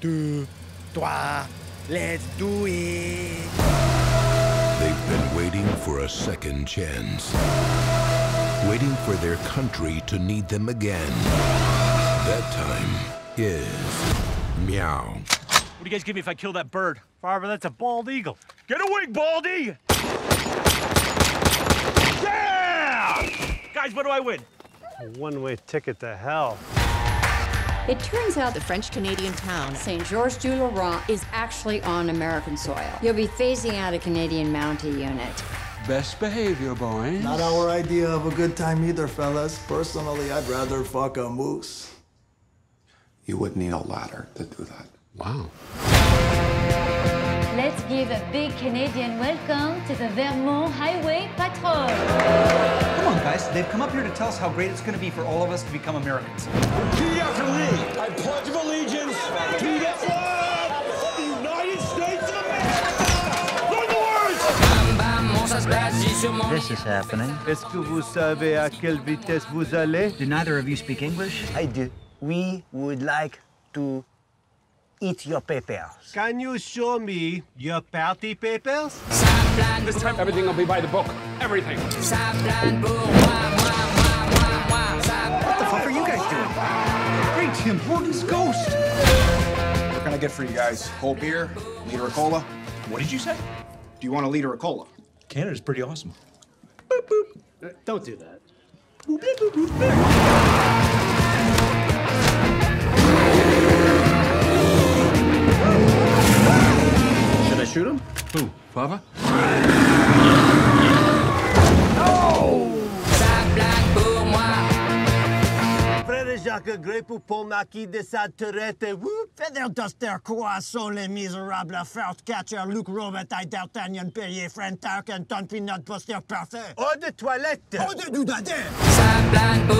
deux, trois, uh, let's do it. They've been waiting for a second chance. Waiting for their country to need them again. That time is meow. What do you guys give me if I kill that bird? Farva, that's a bald eagle. Get a wing, Baldy! Yeah! Guys, what do I win? A one-way ticket to hell. It turns out the French Canadian town, Saint Georges du Laurent, is actually on American soil. You'll be phasing out a Canadian Mountie unit. Best behavior, boys. Not our idea of a good time either, fellas. Personally, I'd rather fuck a moose. You wouldn't need a ladder to do that. Wow. Let's give a big Canadian welcome to the Vermont Highway Patrol. Come on, guys. They've come up here to tell us how great it's going to be for all of us to become Americans. Repeat after me. I pledge of allegiance to the flag of the United States of America. Learn the words. This is happening. Est-ce que vous savez à quelle vitesse vous allez? Do neither of you speak English? I do. We would like to eat your papers. Can you show me your party papers? This time, everything will be by the book. Everything. What the fuck are you guys doing? Great Tim Hortons ghost. What can I get for you guys? Cold beer, liter of cola. What did you say? Do you want a liter of cola? Canada's pretty awesome. Boop, boop. Don't do that. Boop, boop, boop, boop. Father? Frère Jacques Grey pour Paul Marquis de Saturette. Whoop, Feather Duster, Croissant, Les Misérables, First Catcher, Luke Robitaille, D'Artagnan, Perrier, Friend Tarkenton, Peanut Buster, Parfait. Eau de toilette. Eau de doudadin. Ça plane pour moi.